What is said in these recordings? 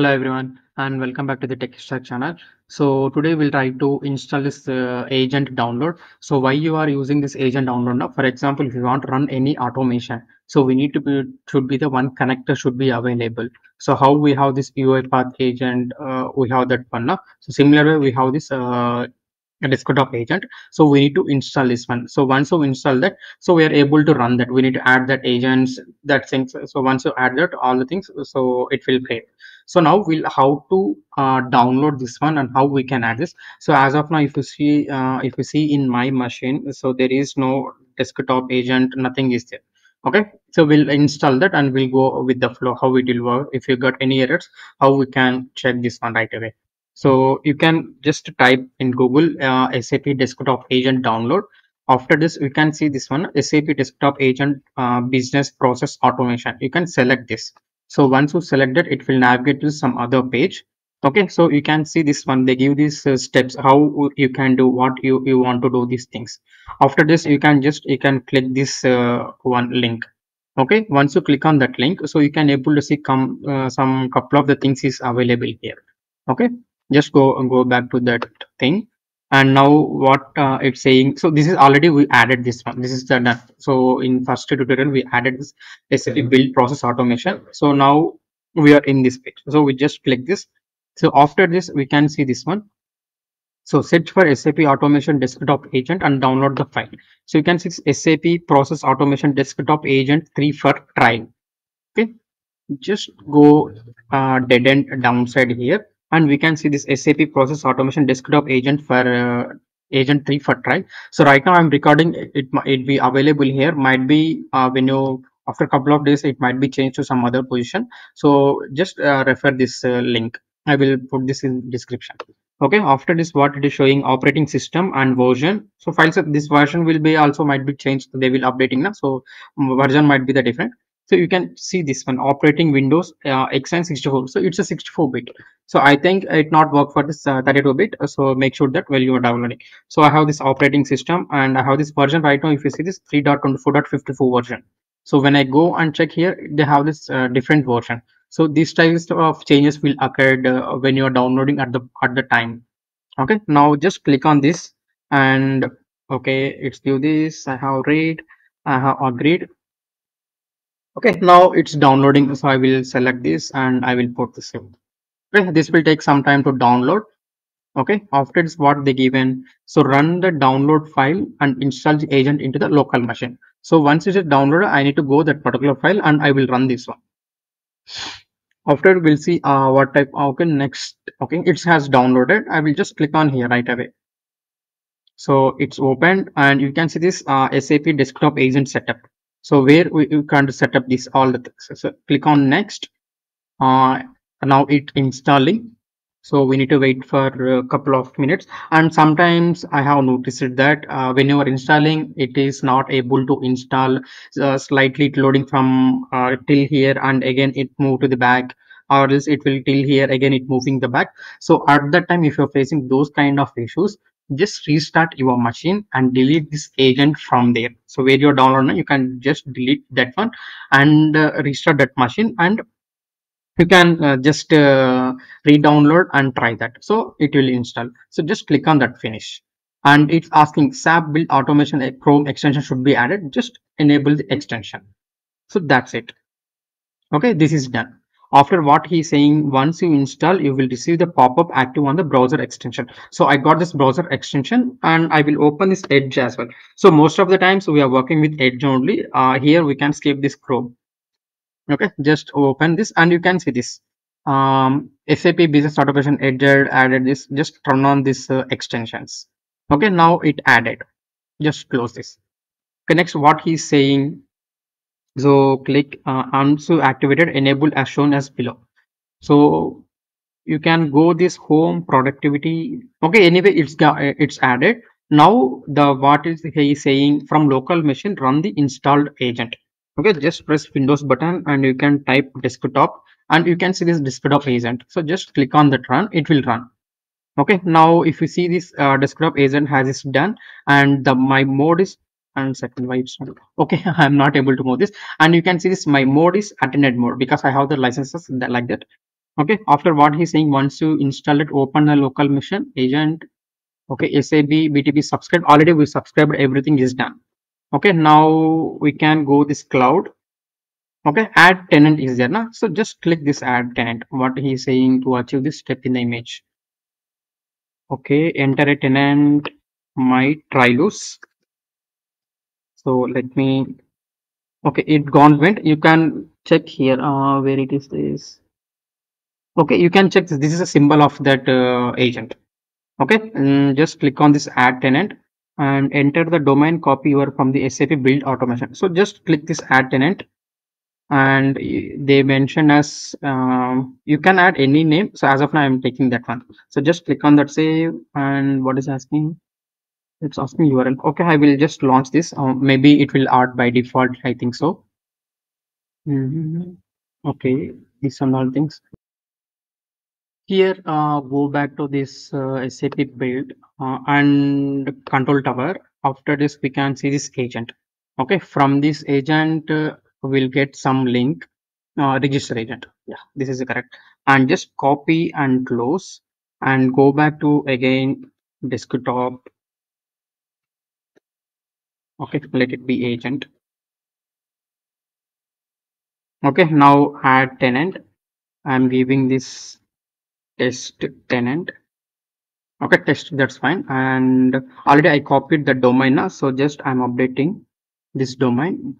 Hello everyone and welcome back to the tech TechStack channel. So today we'll try to install this uh, agent download. So why you are using this agent download now? For example, if you want to run any automation, so we need to be should be the one connector should be available. So how we have this UiPath agent, uh, we have that one now. So similar way we have this uh, a desktop agent so we need to install this one so once you install that so we are able to run that we need to add that agents that things so once you add that all the things so it will create so now we'll how to uh, download this one and how we can add this so as of now if you see uh, if you see in my machine so there is no desktop agent nothing is there okay so we'll install that and we'll go with the flow how it will work if you got any errors how we can check this one right away so you can just type in Google uh, SAP Desktop Agent download. After this, we can see this one SAP Desktop Agent uh, Business Process Automation. You can select this. So once you select it, it will navigate to some other page. Okay, so you can see this one. They give these uh, steps how you can do what you you want to do these things. After this, you can just you can click this uh, one link okay once you click on that link so you can able to see come uh, some couple of the things is available here okay just go go back to that thing and now what uh, it's saying so this is already we added this one. This is the done. So in first tutorial we added this sap build process automation. So now we are in this page. So we just click this. So after this we can see this one. So search for sap automation desktop agent and download the file. So you can see sap process automation desktop agent 3 for trial. Okay. Just go uh, dead end downside here and we can see this SAP process automation desktop agent for uh, agent 3 for try so right now i'm recording it it be available here. Might be uh, when you after a couple of days it might be changed to some other position. So just uh, refer this uh, link. I will put this in description. Okay after this what it is showing operating system and version. So files this version will be also might be changed. They will updating now so version might be the different so you can see this one operating Windows uh, XN64. So it's a 64 bit. So I think it not work for this uh, 32 bit. So make sure that while you are downloading. So I have this operating system and I have this version right now. If you see this 3.24.54 version. So when I go and check here, they have this uh, different version. So these types of changes will occur uh, when you are downloading at the at the time. Okay. Now just click on this and okay, it's do this. I have read. I have agreed okay now it's downloading so i will select this and i will put this in okay this will take some time to download. Okay after this what they given. So run the download file and install the agent into the local machine. So once it is downloaded i need to go that particular file and i will run this one. After we'll see uh, what type okay next okay it has downloaded. I will just click on here right away. So it's opened and you can see this uh, sap desktop agent setup so where we, can set up this all the things so click on next. Uh, now it installing. So we need to wait for a couple of minutes. And sometimes i have noticed that uh, when you are installing it is not able to install uh, slightly loading from uh, till here and again it move to the back. Or else it will till here again it moving the back. So at that time if you're facing those kind of issues just restart your machine and delete this agent from there. So where you're downloading you can just delete that one and uh, restart that machine and you can uh, just uh, re-download and try that. So it will install. So just click on that finish. And it's asking sap build automation a chrome extension should be added. Just enable the extension. So that's it. Okay this is done after what he's saying once you install you will receive the pop-up active on the browser extension. So i got this browser extension and i will open this edge as well. So most of the times we are working with edge only. Uh, here we can skip this chrome. Okay just open this and you can see this. Um, sap business automation edge added this. Just turn on this uh, extensions. Okay now it added. Just close this. Next what he's saying so click uh, also activated enabled as shown as below. So you can go this home productivity. Okay anyway it's it's added. Now the what is he saying? From local machine run the installed agent. Okay just press windows button and you can type desktop. And you can see this desktop agent. So just click on that run. It will run. Okay now if you see this uh, desktop agent has this done and the my mode is and second why it's not. Okay i'm not able to move this. And you can see this my mode is attended mode because i have the licenses that like that. Okay after what he's saying once you install it open the local machine agent okay sap btp subscribe already we subscribed everything is done. Okay now we can go this cloud. Okay add tenant is there now so just click this add tenant what he's saying to achieve this step in the image. Okay enter a tenant my trilus so let me okay it gone went. You can check here uh where it is this. Okay you can check this. This is a symbol of that uh, agent. Okay mm, just click on this add tenant and enter the domain copy your from the sap build automation. So just click this add tenant and they mention as um, you can add any name. So as of now i'm taking that one. So just click on that save and what is asking it's asking url okay i will just launch this. Uh, maybe it will add by default i think so. Mm -hmm. okay these are all things. Here uh, go back to this uh, sap build uh, and control tower. After this we can see this agent. Okay from this agent uh, we'll get some link uh, register agent. Yeah this is correct. And just copy and close and go back to again desktop okay let it be agent. Okay now add tenant. I'm giving this test tenant. Okay test that's fine. And already i copied the domain now so just i'm updating this domain.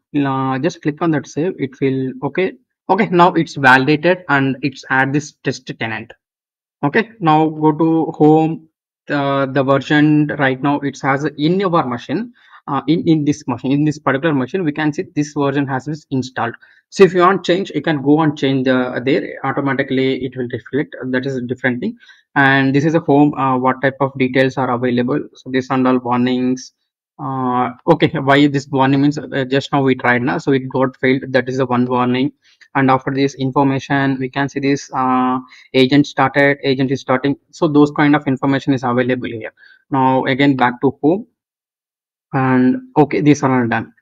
Just click on that save. It will okay. Okay now it's validated and it's add this test tenant. Okay now go to home uh, the version right now it has in your machine uh, in in this machine in this particular machine we can see this version has been installed. So if you want change you can go and change the there. Automatically it will reflect. That is a different thing. And this is a home uh, what type of details are available. So this and all warnings. Uh, okay why this warning means uh, just now we tried now so it got failed. That is the one warning. And after this information we can see this uh, agent started. Agent is starting. So those kind of information is available here. Now again back to home and okay these are all done.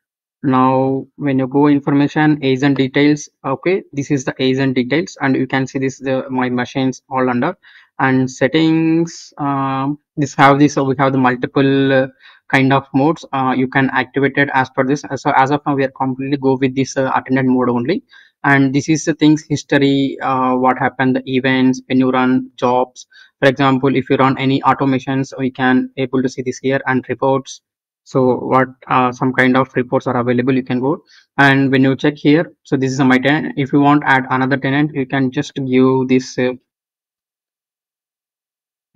Now when you go information agent details okay this is the agent details and you can see this the my machines all under. And settings um, this have this so we have the multiple uh, kind of modes. Uh, you can activate it as per this. So as of now we are completely go with this uh, attended mode only. And this is the things history uh, what happened the events when you run jobs. For example if you run any automations we can able to see this here and reports so what uh, some kind of reports are available you can go. And when you check here so this is my tenant. If you want add another tenant you can just give this uh,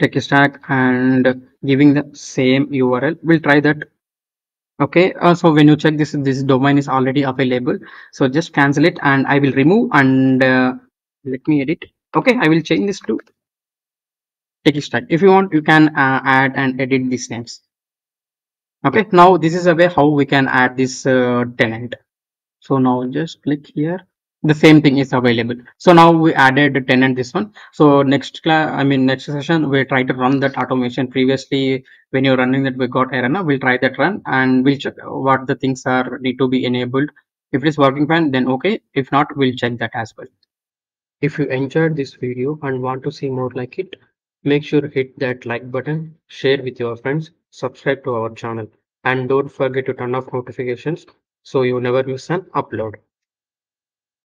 tech stack and giving the same url we'll try that. Okay uh, so when you check this this domain is already available. So just cancel it and i will remove and uh, let me edit. Okay i will change this to tech stack. If you want you can uh, add and edit these names okay now this is a way how we can add this uh, tenant. So now just click here. The same thing is available. So now we added tenant this one. So next class i mean next session we try to run that automation. Previously when you're running that we got error now we'll try that run and we'll check what the things are need to be enabled. If it is working fine then okay. If not we'll check that as well. If you enjoyed this video and want to see more like it Make sure hit that like button, share with your friends, subscribe to our channel and don't forget to turn off notifications so you never miss an upload.